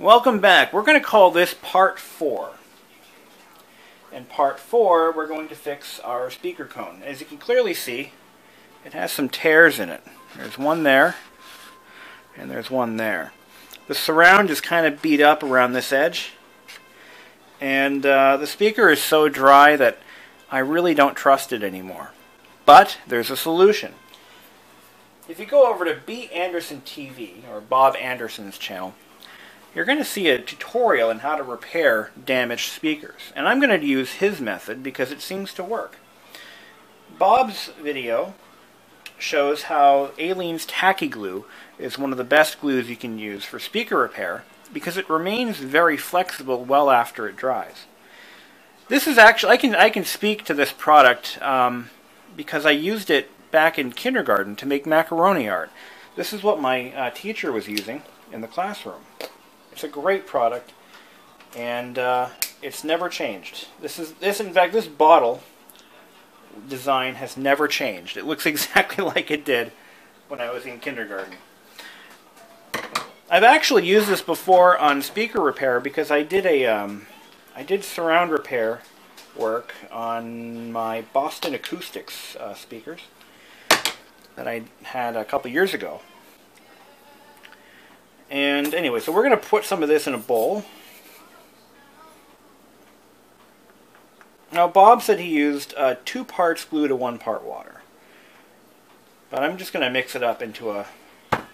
Welcome back. We're going to call this part 4. In part 4, we're going to fix our speaker cone. As you can clearly see, it has some tears in it. There's one there, and there's one there. The surround is kind of beat up around this edge, and uh, the speaker is so dry that I really don't trust it anymore. But there's a solution. If you go over to B. Anderson TV, or Bob Anderson's channel, you're going to see a tutorial on how to repair damaged speakers. And I'm going to use his method because it seems to work. Bob's video shows how Aleene's Tacky Glue is one of the best glues you can use for speaker repair because it remains very flexible well after it dries. This is actually, I can, I can speak to this product um, because I used it back in kindergarten to make macaroni art. This is what my uh, teacher was using in the classroom. It's a great product, and uh, it's never changed. This is this, in fact, this bottle design has never changed. It looks exactly like it did when I was in kindergarten. I've actually used this before on speaker repair because I did a um, I did surround repair work on my Boston Acoustics uh, speakers that I had a couple years ago. And anyway, so we're going to put some of this in a bowl. Now, Bob said he used uh, two parts glue to one part water. But I'm just going to mix it up into a kind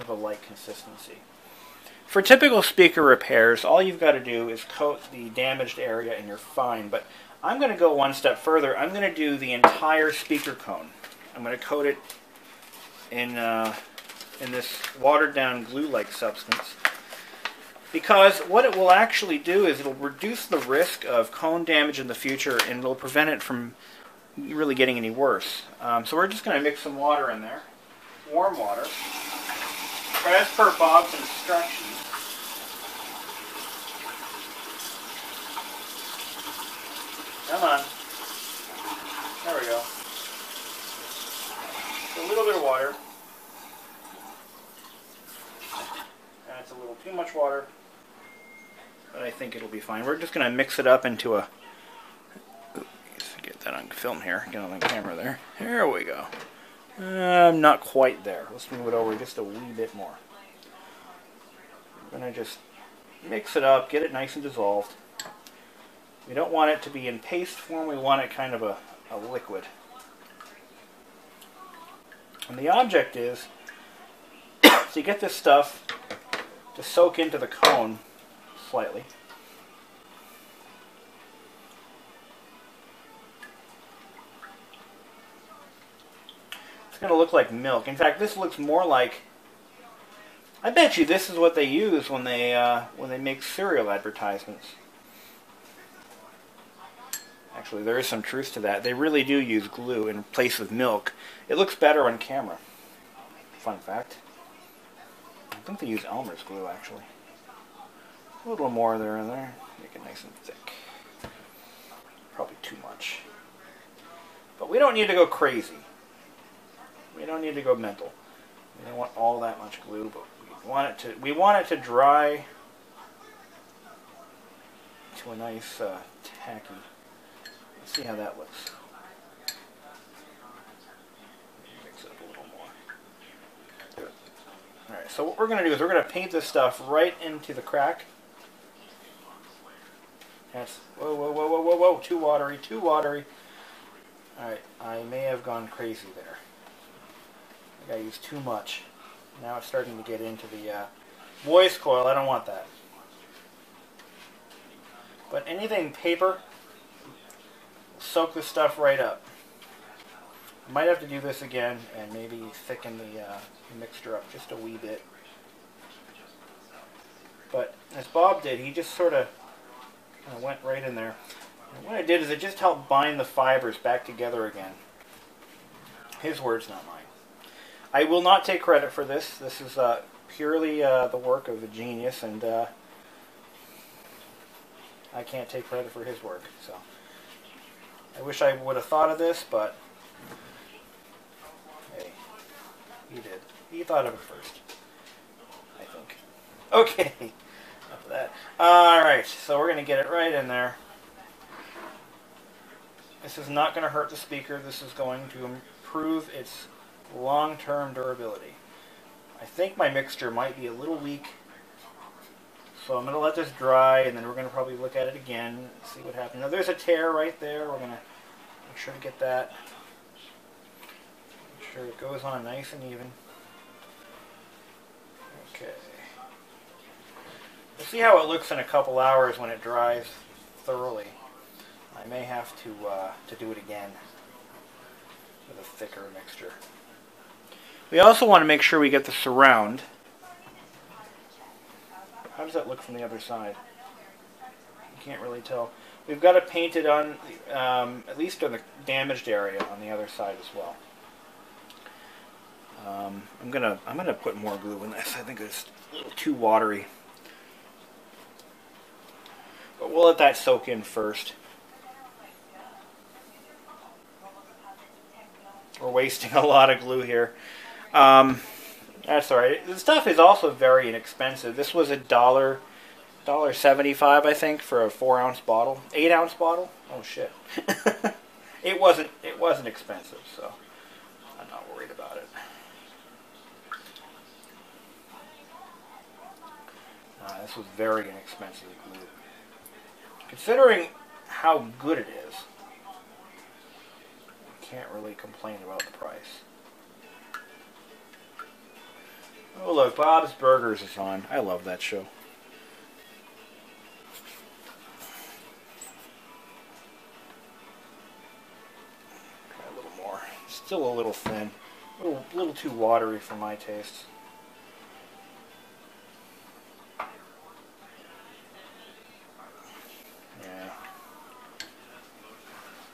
of a light consistency. For typical speaker repairs, all you've got to do is coat the damaged area and you're fine. But I'm going to go one step further. I'm going to do the entire speaker cone. I'm going to coat it in, uh, in this watered down glue-like substance. Because what it will actually do is it'll reduce the risk of cone damage in the future and it'll prevent it from really getting any worse. Um, so we're just going to mix some water in there, warm water. As per Bob's instructions, come on, there we go a little bit of water. That's a little too much water, but I think it'll be fine. We're just going to mix it up into a. Get that on film here. Get on the camera there. There we go. I'm um, not quite there. Let's move it over just a wee bit more. I'm going to just mix it up, get it nice and dissolved. We don't want it to be in paste form, we want it kind of a, a liquid. And the object is to get this stuff to soak into the cone slightly. It's going to look like milk. In fact, this looks more like. I bet you this is what they use when they uh, when they make cereal advertisements. Actually, there is some truth to that. They really do use glue in place of milk. It looks better on camera. Fun fact. I think they use Elmer's glue, actually. A little more there and there. Make it nice and thick. Probably too much. But we don't need to go crazy. We don't need to go mental. We don't want all that much glue, but we want it to we want it to dry to a nice uh, tacky Let's see how that looks. Mix it up a little more. Alright, so what we're going to do is we're going to paint this stuff right into the crack. That's, whoa, whoa, whoa, whoa, whoa, whoa, too watery, too watery. Alright, I may have gone crazy there. I think I used too much. Now it's starting to get into the uh, voice coil. I don't want that. But anything paper, soak this stuff right up. Might have to do this again and maybe thicken the uh, mixture up just a wee bit. But as Bob did, he just sort of went right in there. And what I did is it just helped bind the fibers back together again. His words, not mine. I will not take credit for this. This is uh, purely uh, the work of a genius, and uh, I can't take credit for his work. So. I wish I would have thought of this, but he thought of it first, I think. Okay, Enough of that. Alright, so we're going to get it right in there. This is not going to hurt the speaker. This is going to improve its long-term durability. I think my mixture might be a little weak. So I'm going to let this dry, and then we're going to probably look at it again, see what happens. Now there's a tear right there. We're going to make sure to get that. Make sure it goes on nice and even. Okay. We'll see how it looks in a couple hours when it dries thoroughly. I may have to uh, to do it again with a thicker mixture. We also want to make sure we get the surround. How does that look from the other side? You can't really tell. We've got to paint it on, um, at least on the damaged area on the other side as well. Um, I'm gonna I'm gonna put more glue in this. I think it's a little too watery. But we'll let that soak in first. We're wasting a lot of glue here. Um, that's alright. The stuff is also very inexpensive. This was a dollar, dollar seventy-five, I think, for a four-ounce bottle, eight-ounce bottle. Oh shit! it wasn't. It wasn't expensive, so I'm not worried about it. Uh, this was very inexpensive glue. Considering how good it is, can't really complain about the price. Oh look, Bob's Burgers is on. I love that show. A little more. Still a little thin. A little, little too watery for my taste.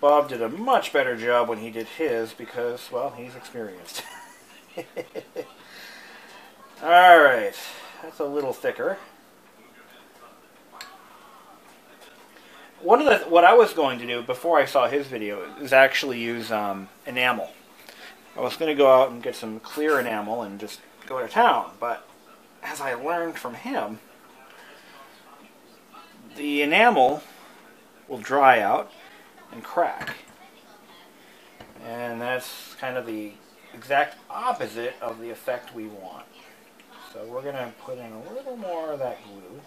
Bob did a much better job when he did his because, well, he's experienced. Alright, that's a little thicker. One of the what I was going to do before I saw his video is actually use um, enamel. I was going to go out and get some clear enamel and just go to town, but as I learned from him, the enamel will dry out and crack. And that's kind of the exact opposite of the effect we want. So we're going to put in a little more of that glue.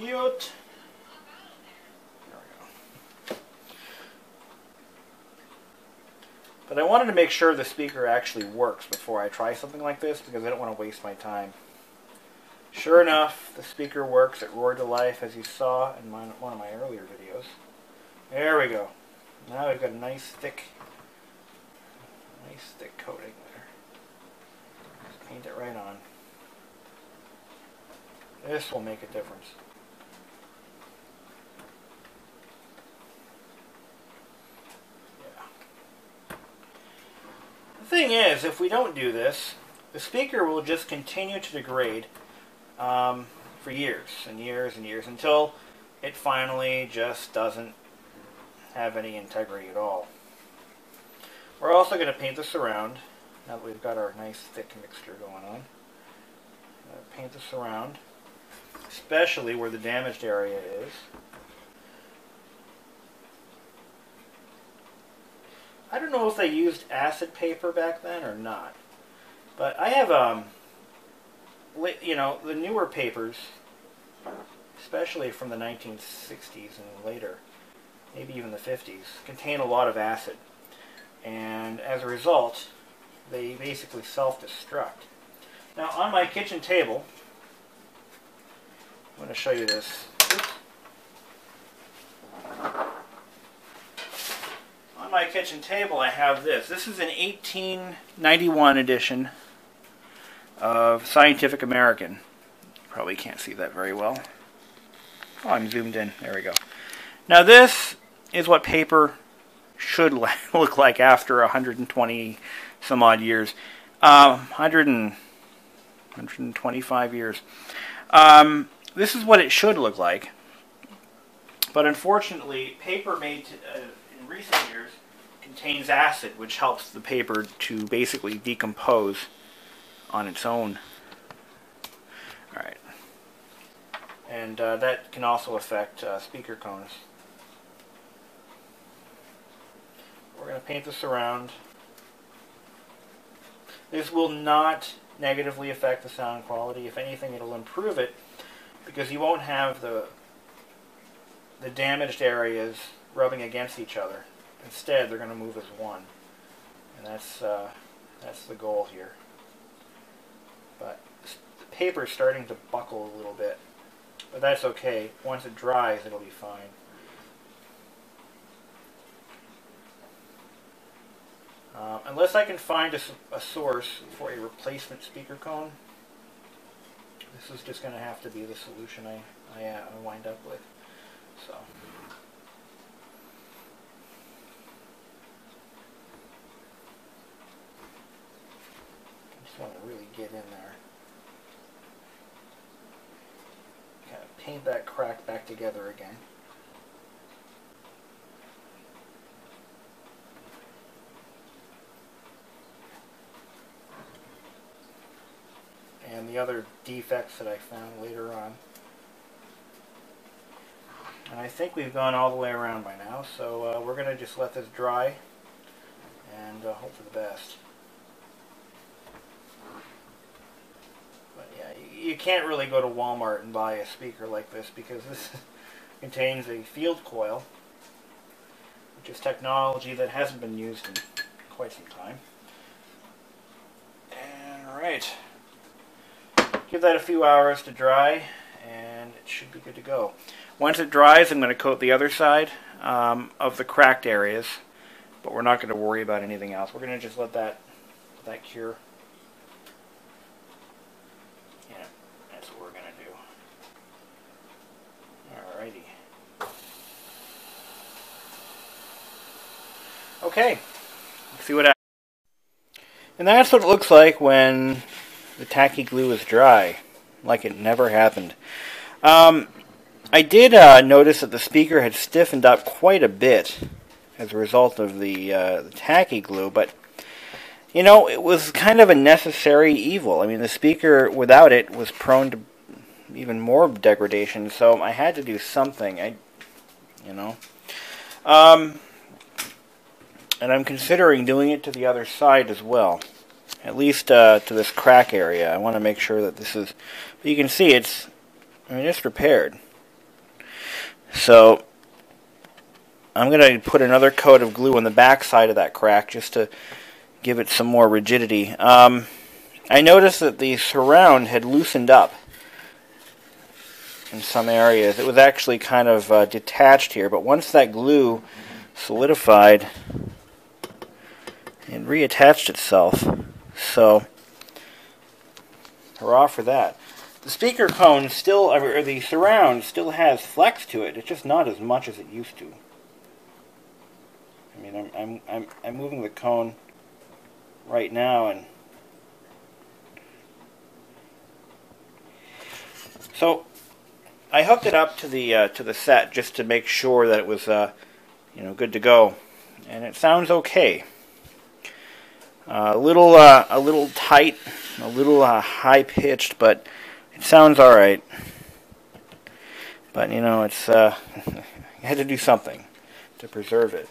Mute. There we go. But I wanted to make sure the speaker actually works before I try something like this because I don't want to waste my time. Sure enough, the speaker works. It roared to life as you saw in my, one of my earlier videos. There we go. Now we've got a nice thick, nice thick coating there. Just paint it right on. This will make a difference. Yeah. The thing is, if we don't do this, the speaker will just continue to degrade um, for years and years and years until it finally just doesn't have any integrity at all. We're also going to paint this around, now that we've got our nice thick mixture going on. paint this around, especially where the damaged area is. I don't know if they used acid paper back then or not, but I have, um, you know, the newer papers, especially from the 1960s and later, maybe even the 50s, contain a lot of acid. And as a result, they basically self-destruct. Now on my kitchen table, I'm going to show you this. Oops. On my kitchen table I have this. This is an 1891 edition of Scientific American. Probably can't see that very well. Oh, I'm zoomed in. There we go. Now this is what paper should look like after 120 some odd years. Uh, 100 and, 125 years. Um, this is what it should look like. But unfortunately, paper made uh, in recent years contains acid, which helps the paper to basically decompose on its own. Alright. And uh, that can also affect uh, speaker cones. We're going to paint this around. This will not negatively affect the sound quality. If anything, it'll improve it because you won't have the the damaged areas rubbing against each other. Instead, they're going to move as one, and that's uh, that's the goal here. But the paper is starting to buckle a little bit, but that's okay. Once it dries, it'll be fine. Uh, unless I can find a, a, source for a replacement speaker cone, this is just going to have to be the solution I, I, uh, I wind up with. So. Want to really get in there. Kind of paint that crack back together again. and the other defects that I found later on. And I think we've gone all the way around by now, so uh, we're going to just let this dry and uh, hope for the best. But yeah, you, can't really go to Walmart and buy a speaker like this because this contains a field coil, which is technology that hasn't been used in quite some time. Alright. Give that a few hours to dry and it should be good to go. Once it dries, I'm going to coat the other side um, of the cracked areas, but we're not going to worry about anything else. We're going to just let that, let that cure. Yeah, that's what we're going to do. Alrighty. Okay, Let's see what. And that's what it looks like when the tacky glue is dry, like it never happened. Um, I did uh, notice that the speaker had stiffened up quite a bit as a result of the, uh, the tacky glue, but you know, it was kind of a necessary evil. I mean, the speaker without it was prone to even more degradation, so I had to do something. I, you know, um, and I'm considering doing it to the other side as well at least uh, to this crack area. I want to make sure that this is, you can see it's, I mean, it's repaired. So, I'm going to put another coat of glue on the back side of that crack just to give it some more rigidity. Um, I noticed that the surround had loosened up in some areas. It was actually kind of uh, detached here, but once that glue solidified, it reattached itself. So, hurrah for that. The speaker cone still, or the surround still has flex to it. It's just not as much as it used to. I mean, I'm I'm I'm, I'm moving the cone right now, and so I hooked it up to the uh, to the set just to make sure that it was uh, you know good to go, and it sounds okay. Uh, a little, uh, a little tight, a little uh, high pitched, but it sounds all right. But you know, it's uh, I had to do something to preserve it.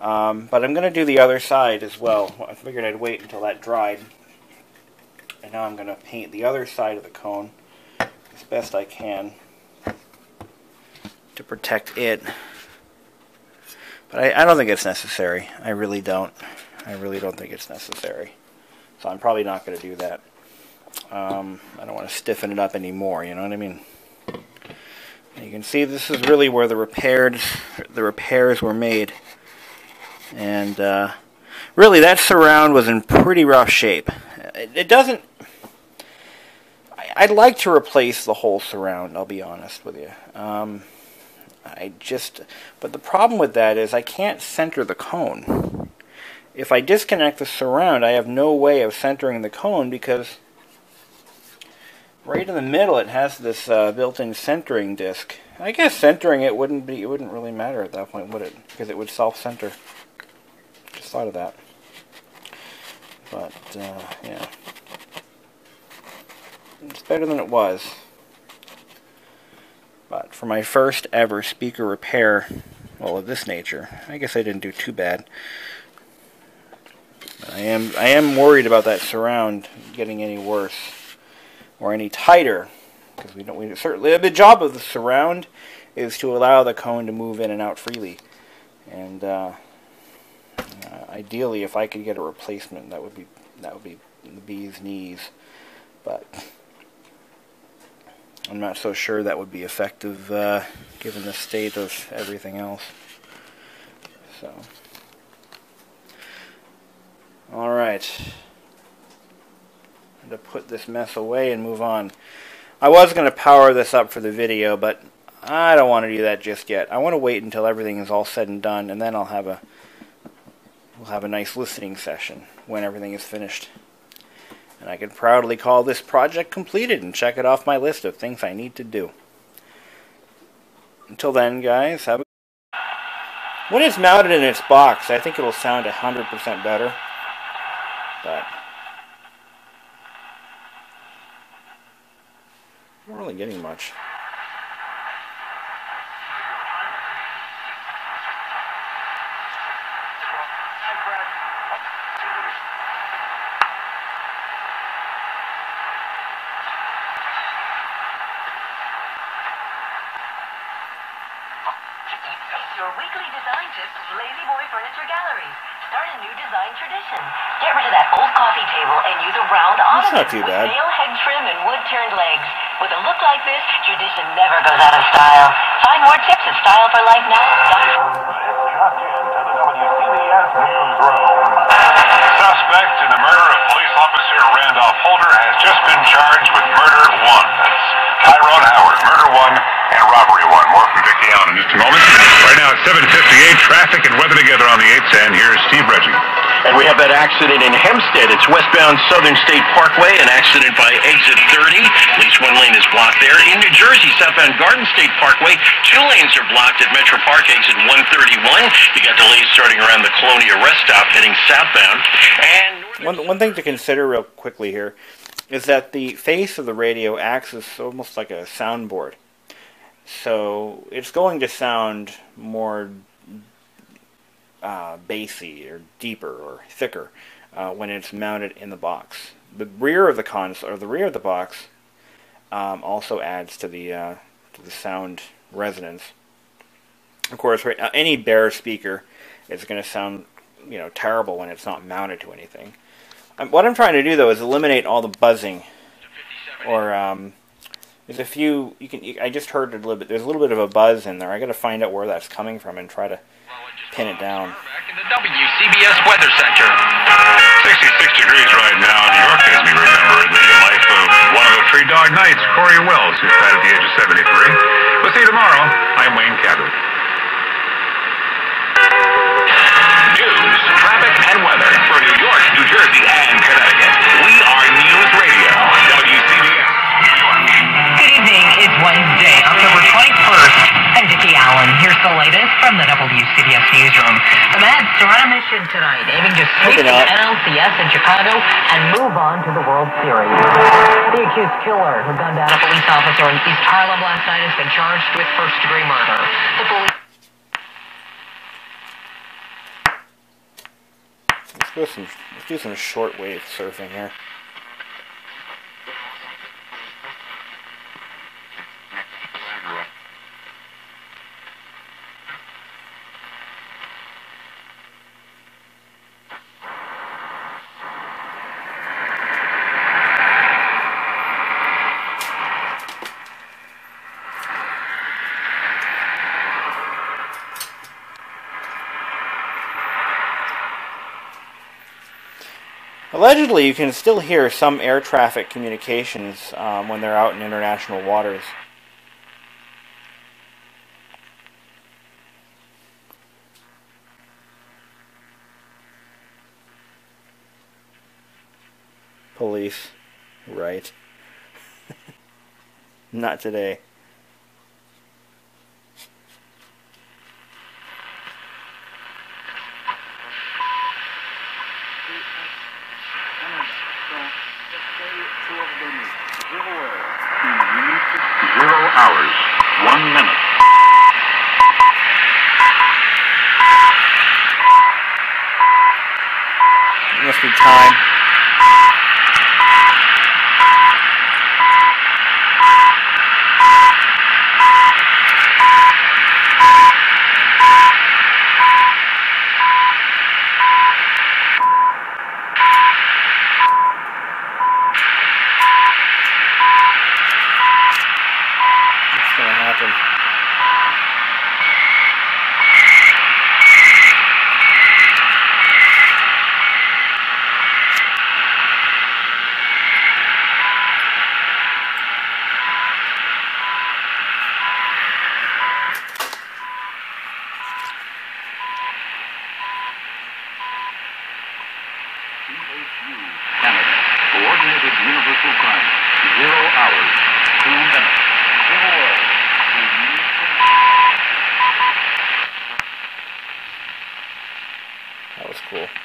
Um, but I'm going to do the other side as well. I figured I'd wait until that dried. And now I'm going to paint the other side of the cone as best I can to protect it. But I, I don't think it's necessary. I really don't. I really don't think it's necessary. So I'm probably not going to do that. Um, I don't want to stiffen it up anymore, you know what I mean? And you can see this is really where the repaired, the repairs were made. And uh, really that surround was in pretty rough shape. It, it doesn't... I, would like to replace the whole surround, I'll be honest with you. Um, I just... But the problem with that is I can't center the cone if I disconnect the surround, I have no way of centering the cone because right in the middle it has this uh, built-in centering disc. I guess centering it wouldn't be it wouldn't really matter at that point, would it? Because it would self-center. Just thought of that. But, uh, yeah. It's better than it was. But for my first ever speaker repair, well, of this nature, I guess I didn't do too bad. I am I am worried about that surround getting any worse or any tighter because we don't we certainly the job of the surround is to allow the cone to move in and out freely. And uh, uh, ideally if I could get a replacement that would be that would be the bee's knees. But I'm not so sure that would be effective uh, given the state of everything else. So all right to put this mess away and move on I was going to power this up for the video but I don't want to do that just yet I want to wait until everything is all said and done and then I'll have a we'll have a nice listening session when everything is finished. And I can proudly call this project completed and check it off my list of things I need to do. Until then, guys, have a when it's mounted in its box, I think it'll sound 100% better. But I'm not really getting much. Your weekly design tips La-Z-Boy Furniture Galleries. Start a new design tradition. Get rid of that old coffee table and use a round That's ottoman not too with bad. nail head trim and wood-turned legs. With a look like this, tradition never goes out of style. Find more tips at styleforlifenow.com. Just into the WCBS newsroom. Suspect in the murder of police officer Randolph Holder has just been charged with murder one. That's Tyrone Howard, murder one, and robbery one. More from Vicky Allen in just a moment. Right now it's 7:58. Traffic and weather together on the 8th, and here's Steve Reggie. And we have that accident in Hempstead. It's westbound Southern State Parkway, an accident by exit 30. At least one lane is blocked there. In New Jersey, southbound Garden State Parkway, two lanes are blocked at Metro Park, exit 131. You got delays starting around the Colonia rest stop heading southbound. And One, one thing to consider real quickly here is that the face of the radio acts as almost like a soundboard. So it's going to sound more uh, bassy or deeper or thicker uh, when it's mounted in the box. The rear of the console or the rear of the box um, also adds to the uh, to the sound resonance. Of course, right, uh, any bare speaker is going to sound you know terrible when it's not mounted to anything. Um, what I'm trying to do though is eliminate all the buzzing, or um, there's a few. You can. You, I just heard a little bit. There's a little bit of a buzz in there. I got to find out where that's coming from and try to pin it down. Back in the WCBS Weather Center. 66 degrees right now in New York, as we remember in the life of one of the Three Dog Nights, Cory Wells, who died at the age of 73. We'll see you tomorrow. I'm Wayne Cabot. News, traffic, and weather for New York, New Jersey, and Connecticut. We are News Radio, WCBS, Good evening. It's Wednesday, October 21st. I'm Allen. Here's the latest from the WCBS newsroom. The Mets are on a mission tonight, aiming to sweep the not. NLCS in Chicago and move on to the World Series. The accused killer who gunned down a police officer in East Harlem last night has been charged with first-degree murder. The police Let's go some. Let's do some shortwave surfing here. Allegedly, you can still hear some air traffic communications um, when they're out in international waters. Police. Right. Not today. Zero hours, one minute. Must time. Coordinated Universal Crime. Zero hours, two minutes. Zero hours. That was cool.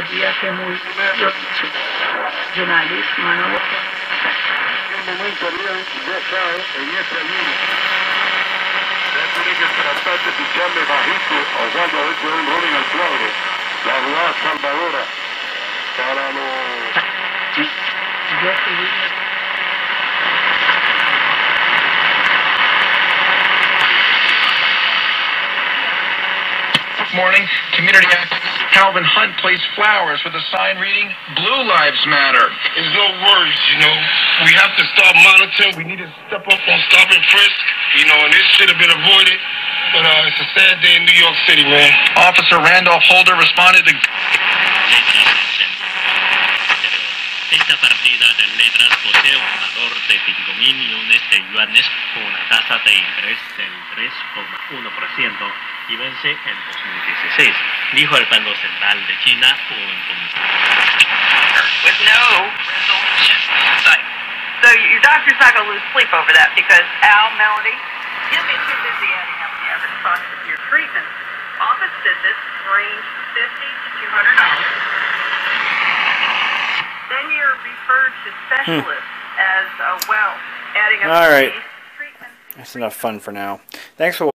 Melhoria que é muito jornalismo, não? Un momento en esa línea. Que tratar de picharle bajito a cuadro. La jugada salvadora para los... morning, community activist Calvin Hunt placed flowers with a sign reading "Blue Lives Matter." There's no words, you know. We have to stop monitoring. We need to step up on stop and frisk, you know, and this should have been avoided. But uh, it's a sad day in New York City, man. Officer Randolph Holder responded to Esta partida de letras posee un valor de 5.000 millones de yuanes con una tasa de interés del 3,1% y vence en 2016, dijo el Banco Central de China un comunicado. with no resolution in sight. So your doctor's not going to lose sleep over that because Al, Melody, you'll be too busy adding up the average cost of your treatment. Office visits range from fifty to two hundred dollars. Then you're referred to specialists as uh, well, adding up All the right. fees, treatment. That's enough fun for now. Thanks for